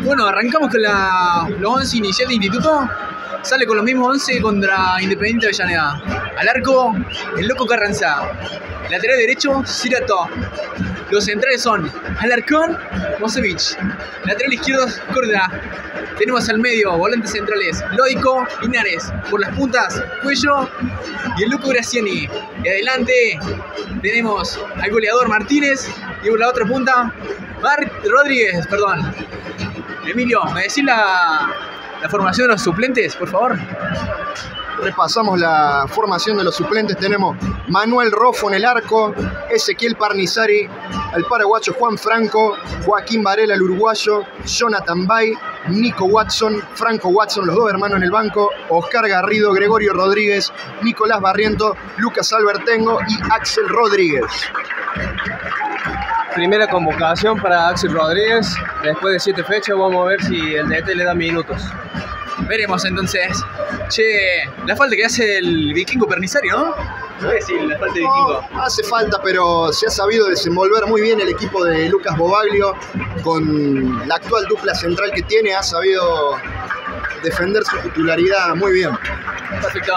Bueno, arrancamos con la, los 11 inicial de instituto. Sale con los mismos 11 contra Independiente Avellaneda. Al arco, el loco Carranza. Lateral derecho, Cirato. Los centrales son Alarcón, Mosevich. Lateral izquierdo, Córdoba. Tenemos al medio, volantes centrales, Lódico, Linares. Por las puntas, Cuello y el loco Graciani. Y adelante tenemos al goleador Martínez. Y por la otra punta, Mar Rodríguez, perdón. Emilio, ¿me decís la, la formación de los suplentes, por favor? Repasamos la formación de los suplentes. Tenemos Manuel Rofo en el arco, Ezequiel Parnizari, el paraguayo Juan Franco, Joaquín Varela, el uruguayo, Jonathan Bay, Nico Watson, Franco Watson, los dos hermanos en el banco, Oscar Garrido, Gregorio Rodríguez, Nicolás Barriento, Lucas Albertengo y Axel Rodríguez. Primera convocación para Axel Rodríguez. Después de siete fechas vamos a ver si el DT le da minutos. Veremos entonces. Che, la falta que hace el vikingo pernisario, ¿no? No es decir, la falta de vikingo. No, hace falta, pero se ha sabido desenvolver muy bien el equipo de Lucas Bobaglio con la actual dupla central que tiene, ha sabido defender su titularidad muy bien. Perfecto.